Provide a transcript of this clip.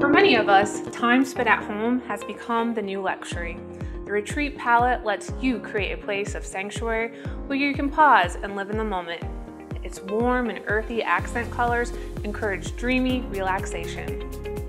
For many of us, time spent at home has become the new luxury. The Retreat palette lets you create a place of sanctuary where you can pause and live in the moment. Its warm and earthy accent colors encourage dreamy relaxation.